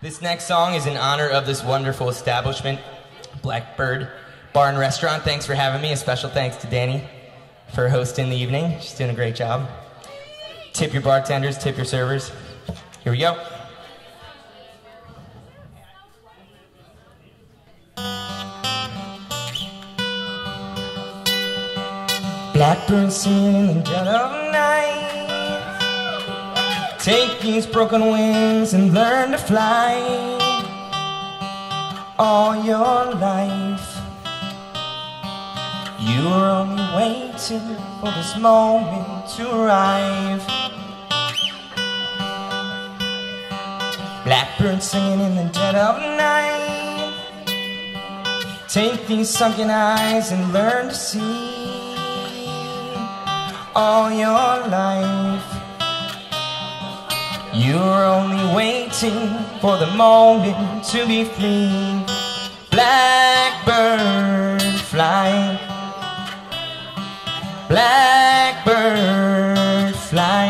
This next song is in honor of this wonderful establishment, Blackbird Bar and Restaurant. Thanks for having me. A special thanks to Danny for hosting the evening. She's doing a great job. Tip your bartenders, tip your servers. Here we go. Blackbird singing in the dead of night. Take these broken wings and learn to fly all your life. You were only waiting for this moment to arrive. Blackbird singing in the dead of night. Take these sunken eyes and learn to see all your life. You're only waiting for the moment to be free. Blackbird fly. Blackbird fly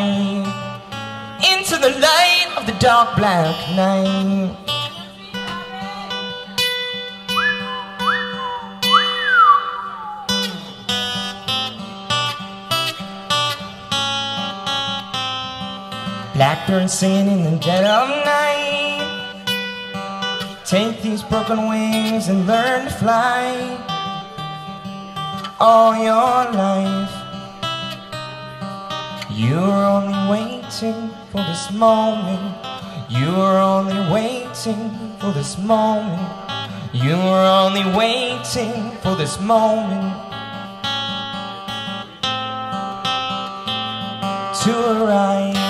into the light of the dark black night. Blackbird singing in the dead of night. Take these broken wings and learn to fly all your life. You're only waiting for this moment. You're only waiting for this moment. You're only waiting for this moment to arrive.